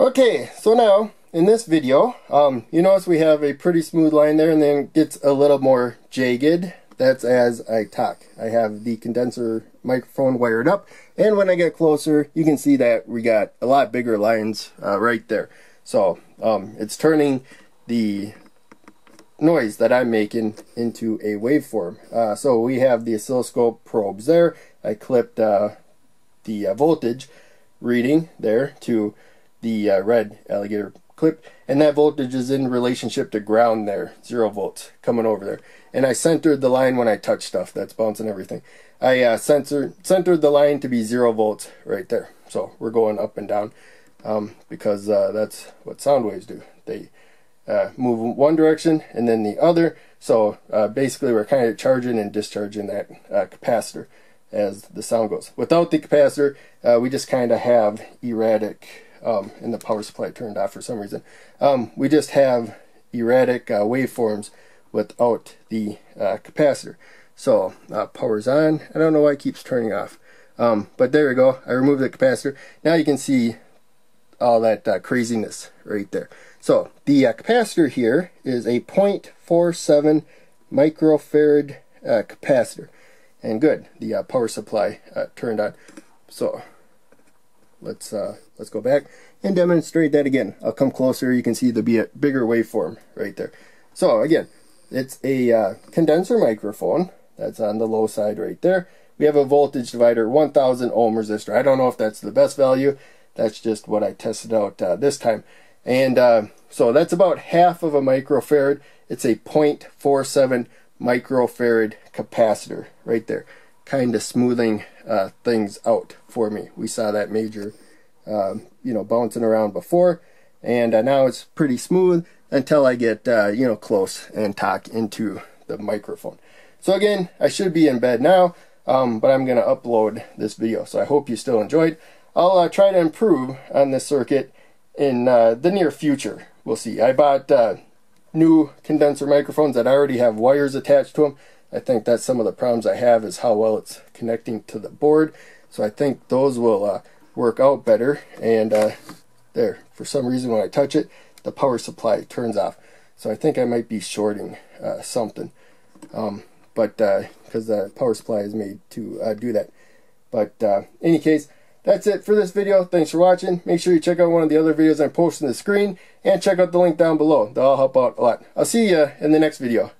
Okay, so now in this video, um, you notice we have a pretty smooth line there and then it gets a little more jagged. That's as I talk. I have the condenser microphone wired up and when I get closer you can see that we got a lot bigger lines uh, right there. So um, it's turning the noise that I'm making into a waveform. Uh, so we have the oscilloscope probes there. I clipped uh, the uh, voltage reading there to the uh, red alligator clip and that voltage is in relationship to ground there zero volts coming over there. And I centered the line when I touch stuff that's bouncing everything. I uh, centered centered the line to be zero volts right there. So we're going up and down um, because uh, that's what sound waves do. They uh, move one direction and then the other. So uh, basically we're kind of charging and discharging that uh, capacitor as the sound goes. Without the capacitor uh, we just kind of have erratic um, and the power supply turned off for some reason. Um, we just have erratic uh, waveforms without the uh, capacitor. So uh, power's on. I don't know why it keeps turning off. Um, but there we go. I removed the capacitor. Now you can see all that uh, craziness right there. So the uh, capacitor here is a 0.47 microfarad uh, capacitor. And good, the power supply turned on. So let's uh, let's go back and demonstrate that again. I'll come closer. You can see the be a bigger waveform right there. So again, it's a uh, condenser microphone. That's on the low side right there. We have a voltage divider, 1000 ohm resistor. I don't know if that's the best value. That's just what I tested out uh, this time. And uh, so that's about half of a microfarad. It's a 0.47 microfarad capacitor right there kind of smoothing uh, things out for me. We saw that major, um, you know, bouncing around before, and uh, now it's pretty smooth until I get, uh, you know, close and talk into the microphone. So again, I should be in bed now, um, but I'm going to upload this video. So I hope you still enjoyed. I'll uh, try to improve on this circuit in uh, the near future. We'll see. I bought uh, new condenser microphones that I already have wires attached to them. I think that's some of the problems I have is how well it's connecting to the board. So I think those will uh, work out better. And uh, there, for some reason when I touch it, the power supply turns off. So I think I might be shorting uh, something. Um, but because uh, the power supply is made to uh, do that. But uh, any case, that's it for this video. Thanks for watching. Make sure you check out one of the other videos I'm posting on the screen and check out the link down below. That'll help out a lot. I'll see you in the next video.